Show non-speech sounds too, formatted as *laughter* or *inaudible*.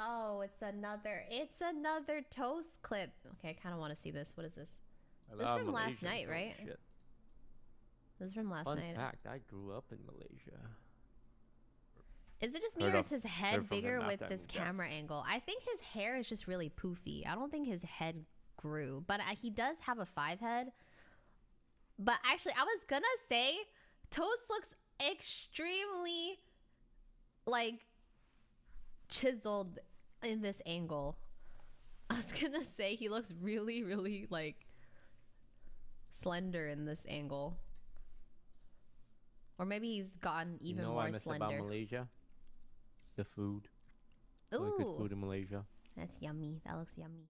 Oh, it's another. It's another toast clip. Okay, I kind of want to see this. What is this? This of from last night, right? Shit. This is from last Fun night. fact: I grew up in Malaysia. Is it just me or is his head bigger with this camera angle? I think his hair is just really poofy. I don't think his head grew, but uh, he does have a five head. But actually, I was gonna say Toast looks extremely like chiseled in this angle. I was *laughs* gonna say he looks really, really like slender in this angle. Or maybe he's gotten even you know more I miss slender. about Malaysia? The food. Really good food in Malaysia. that's yummy. That looks yummy.